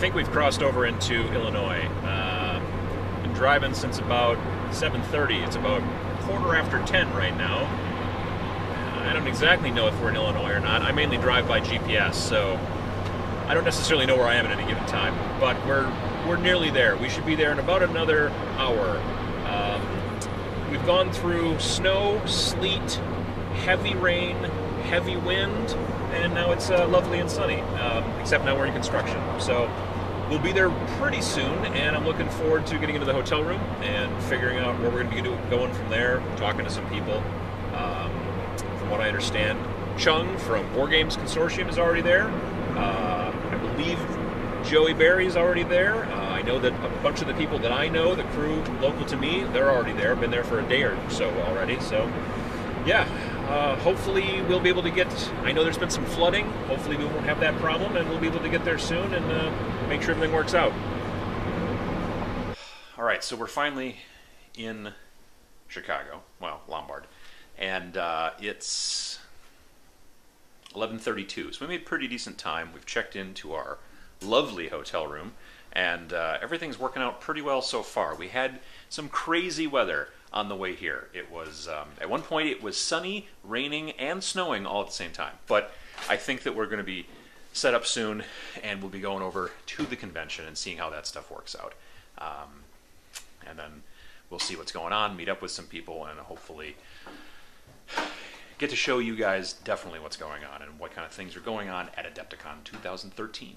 think we've crossed over into Illinois. Uh, been driving since about 7:30. It's about quarter after 10 right now. I don't exactly know if we're in Illinois or not. I mainly drive by GPS, so I don't necessarily know where I am at any given time. But we're we're nearly there. We should be there in about another hour. Um, we've gone through snow, sleet, heavy rain, heavy wind, and now it's uh, lovely and sunny. Um, except now we're in construction, so we'll be there pretty soon. And I'm looking forward to getting into the hotel room and figuring out where we're going to be going from there. Talking to some people. Um, from what I understand, Chung from War Games Consortium is already there. Uh, I believe Joey Berry is already there. Uh, I know that a bunch of the people that I know, the crew local to me, they're already there. Been there for a day or so already. So, yeah, uh, hopefully we'll be able to get. I know there's been some flooding. Hopefully we won't have that problem, and we'll be able to get there soon and uh, make sure everything works out. All right, so we're finally in Chicago. Well, Lombard, and uh, it's 11:32. So we made pretty decent time. We've checked into our lovely hotel room, and uh, everything's working out pretty well so far. We had some crazy weather on the way here. It was um, at one point it was sunny, raining, and snowing all at the same time. But I think that we're going to be set up soon, and we'll be going over to the convention and seeing how that stuff works out. Um, and then we'll see what's going on, meet up with some people, and hopefully get to show you guys definitely what's going on and what kind of things are going on at Adepticon 2013.